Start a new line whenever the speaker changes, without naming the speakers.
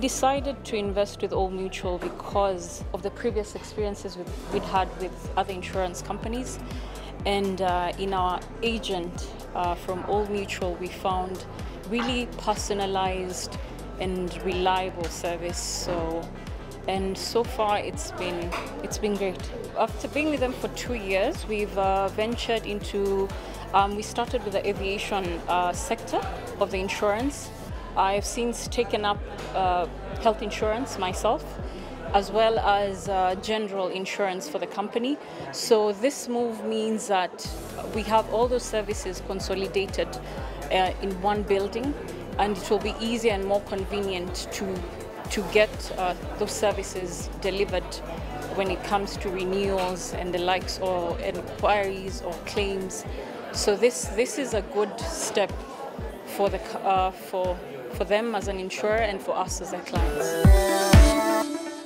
We decided to invest with Old Mutual because of the previous experiences we'd had with other insurance companies. And uh, in our agent uh, from Old Mutual, we found really personalized and reliable service. So, and so far it's been it's been great. After being with them for two years, we've uh, ventured into. Um, we started with the aviation uh, sector of the insurance. I've since taken up uh, health insurance myself as well as uh, general insurance for the company. So this move means that we have all those services consolidated uh, in one building and it will be easier and more convenient to to get uh, those services delivered when it comes to renewals and the likes or inquiries or claims. So this this is a good step for the uh, for for them as an insurer and for us as their clients.